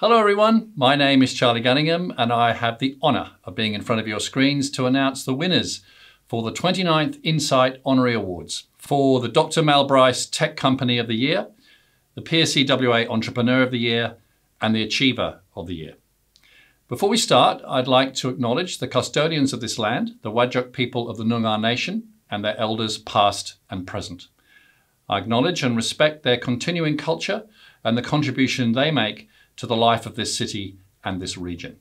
Hello everyone, my name is Charlie Gunningham and I have the honour of being in front of your screens to announce the winners for the 29th INCITE Honorary Awards for the Dr. Mal Bryce Tech Company of the Year, the Pearcey WA Entrepreneur of the Year and the Achiever of the Year. Before we start, I'd like to acknowledge the custodians of this land, the Whadjuk people of the Noongar Nation and their elders past and present. I acknowledge and respect their continuing culture and the contribution they make to the life of this city and this region.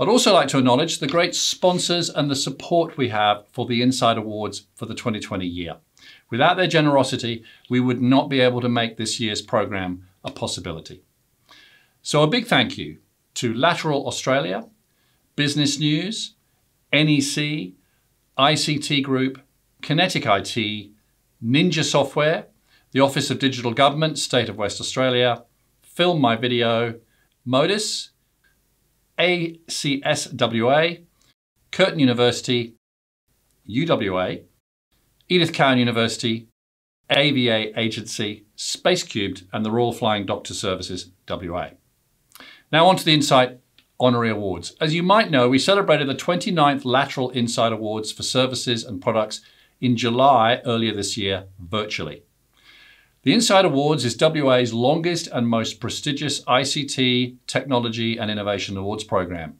I'd also like to acknowledge the great sponsors and the support we have for the INCITE Awards for the 2020 year. Without their generosity, we would not be able to make this year's program a possibility. So a big thank you to Lateral Australia, Business News, NEC, ICT Group, Kinetic IT, Ninja Software, the Office of Digital Government, State of West Australia, Film My Video, Modis, ACSWA, Curtin University, UWA, Edith Cowan University, AVA Agency, Space Cubed, and the Royal Flying Doctor Services, WA. Now on to the INCITE Honorary Awards. As you might know, we celebrated the 29th Lateral INCITE Awards for services and products in July earlier this year, virtually. The INCITE Awards is WA's longest and most prestigious ICT, Technology and Innovation Awards program.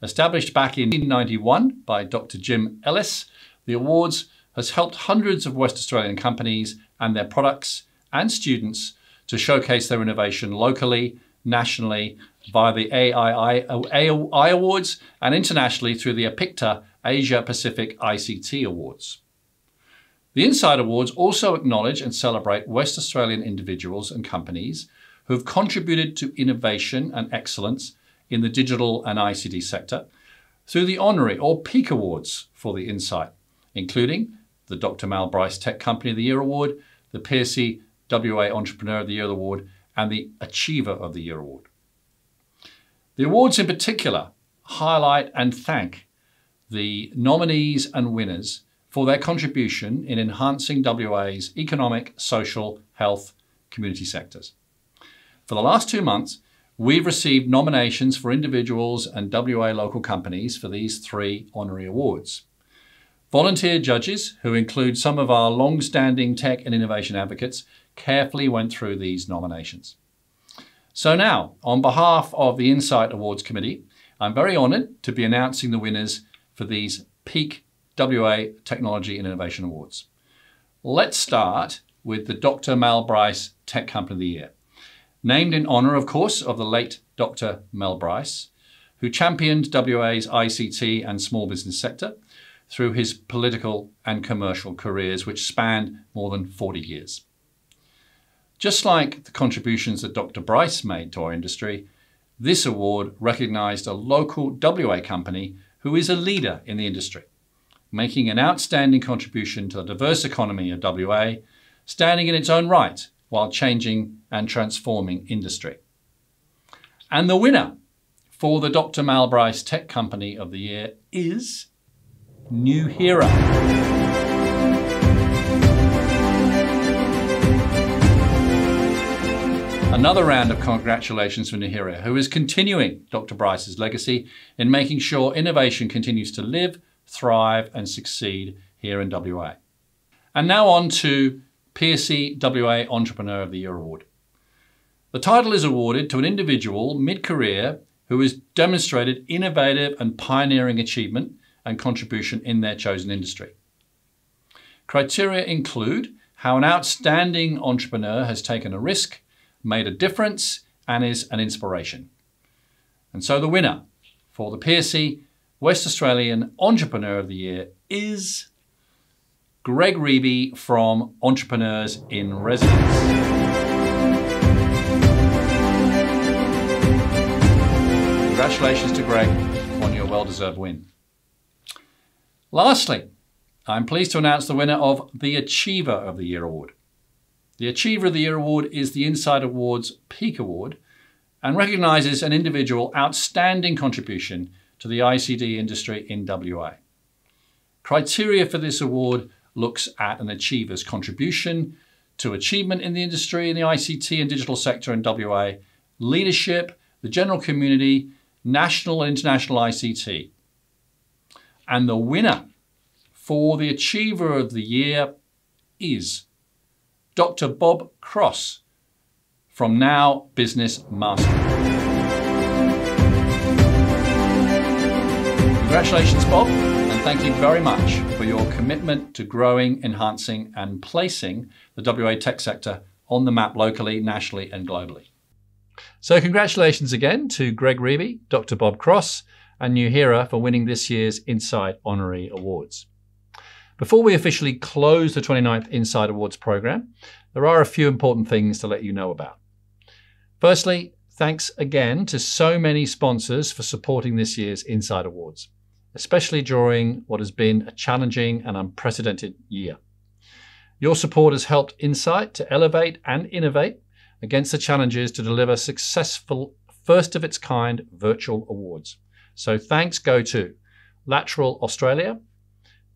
Established back in 1991 by Dr. Jim Ellis, the awards has helped hundreds of West Australian companies and their products and students to showcase their innovation locally, nationally, via the AII Awards and internationally through the APICTA Asia Pacific ICT Awards. The INCITE Awards also acknowledge and celebrate West Australian individuals and companies who have contributed to innovation and excellence in the digital and ICT sector through the Honorary or Peak Awards for the INCITE, including the Dr. Mal Bryce Tech Company of the Year Award, the Pearcey WA Entrepreneur of the Year Award, and the Achiever of the Year Award. The awards in particular highlight and thank the nominees and winners for their contribution in enhancing WA's economic, social, health, community sectors. For the last two months, we've received nominations for individuals and WA local companies for these three honorary awards. Volunteer judges, who include some of our long-standing tech and innovation advocates, carefully went through these nominations. So now, on behalf of the INCITE Awards Committee, I'm very honoured to be announcing the winners for these Peak WA Technology and Innovation Awards. Let's start with the Dr. Mal Bryce Tech Company of the Year. Named in honour, of course, of the late Dr. Mal Bryce, who championed WA's ICT and small business sector through his political and commercial careers, which spanned more than 40 years. Just like the contributions that Dr. Bryce made to our industry, this award recognised a local WA company who is a leader in the industry making an outstanding contribution to the diverse economy of WA, standing in its own right while changing and transforming industry. And the winner for the Dr. Mal Bryce Tech Company of the Year is Nuheara. Another round of congratulations for Nuheara, who is continuing Dr. Bryce's legacy in making sure innovation continues to live thrive and succeed here in WA. And now on to Pearcey WA Entrepreneur of the Year Award. The title is awarded to an individual mid-career who has demonstrated innovative and pioneering achievement and contribution in their chosen industry. Criteria include how an outstanding entrepreneur has taken a risk, made a difference, and is an inspiration. And so the winner for the Pearcey West Australian Entrepreneur of the Year is Greg Riebe from Entrepreneurs in Residence. Congratulations to Greg on your well-deserved win. Lastly, I'm pleased to announce the winner of the Achiever of the Year Award. The Achiever of the Year Award is the INCITE Awards Peak Award and recognises an individual outstanding contribution to the ICT industry in WA. Criteria for this award looks at an achiever's contribution to achievement in the industry in the ICT and digital sector in WA leadership, the general community, national and international ICT. And the winner for the Achiever of the Year is Dr. Bob Cross from Now Business Master. Congratulations, Bob, and thank you very much for your commitment to growing, enhancing, and placing the WA tech sector on the map locally, nationally, and globally. So, congratulations again to Greg Riebe, Dr. Bob Cross, and Nuheara for winning this year's INCITE Honorary Awards. Before we officially close the 29th INCITE Awards program, there are a few important things to let you know about. Firstly, thanks again to so many sponsors for supporting this year's INCITE Awards especially during what has been a challenging and unprecedented year. Your support has helped INCITE to elevate and innovate against the challenges to deliver successful, first of its kind virtual awards. So thanks go to Lateral Australia,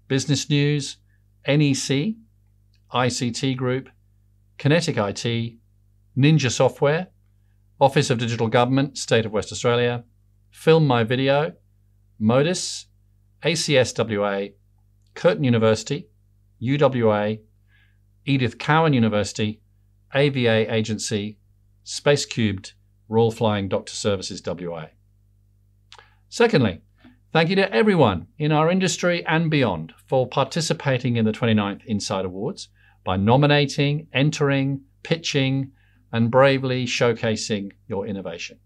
Business News, NEC, ICT Group, Kinetic IT, Ninja Software, Office of Digital Government, State of West Australia, Film My Video, Modis, ACSWA, Curtin University, UWA, Edith Cowan University, AVA Agency, Space Cubed, Royal Flying Doctor Services WA. Secondly, thank you to everyone in our industry and beyond for participating in the 29th INCITE Awards by nominating, entering, pitching, and bravely showcasing your innovation.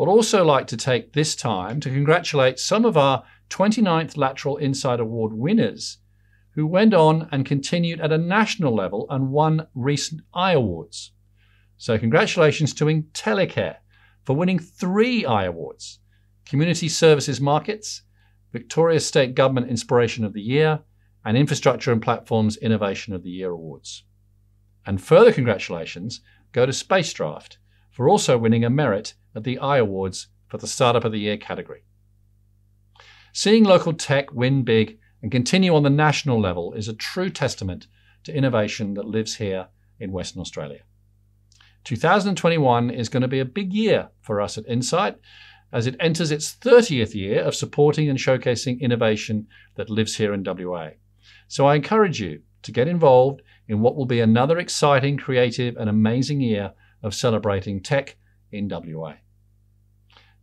I'd also like to take this time to congratulate some of our 29th Lateral INCITE Award winners who went on and continued at a national level and won recent iAwards. So, congratulations to Intellicare for winning three iAwards Community Services Markets, Victoria State Government Inspiration of the Year, and Infrastructure and Platforms Innovation of the Year awards. And further congratulations go to Spacedraft for also winning a merit at the iAwards for the Startup of the Year category. Seeing local tech win big and continue on the national level is a true testament to innovation that lives here in Western Australia. 2021 is going to be a big year for us at INCITE as it enters its 30th year of supporting and showcasing innovation that lives here in WA. So I encourage you to get involved in what will be another exciting, creative, and amazing year of celebrating tech in WA.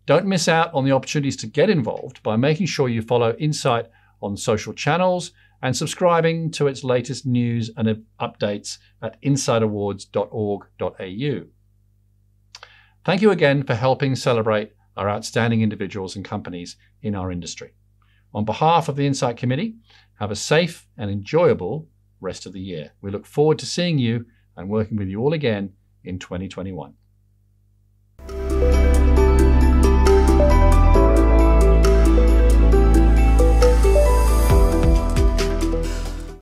Don't miss out on the opportunities to get involved by making sure you follow INCITE on social channels and subscribing to its latest news and updates at inciteawards.org.au. Thank you again for helping celebrate our outstanding individuals and companies in our industry. On behalf of the INCITE Committee, have a safe and enjoyable rest of the year. We look forward to seeing you and working with you all again in 2021.